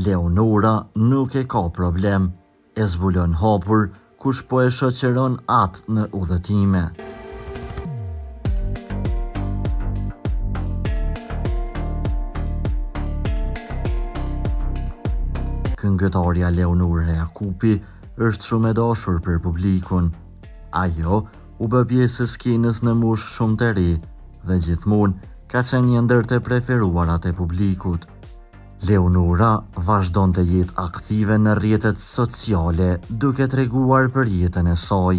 Leonora nuk e ka problem, e zbulon hapur kush po e shoqëron atë në udhëtime. Këngëtarja Leonora Jakupi është shumë e dashur për publikun. Ajo u bë pjesë e skenës në moshë shumë të re dhe gjithmonë ka qenë një ndër të preferuarat e publikut. Leonora vazhdon të jetë aktive në rrjetet sociale duke treguar për jetën e saj.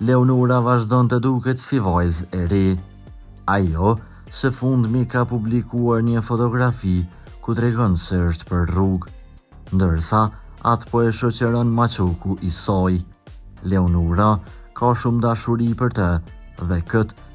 Leonora vazhdon të duket si vajzë e re. Ajo, së fundmi ka publikuar një fotografi ku tregon se është për rrugë. Ndërsa, atë po e shoqëron maçoku i saj. Leonora ka shumë dashuri për të dhe këtë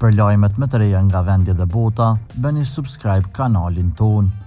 Për lajmet më të reja nga vendi dhe bota, bëni subscribe kanalin tonë.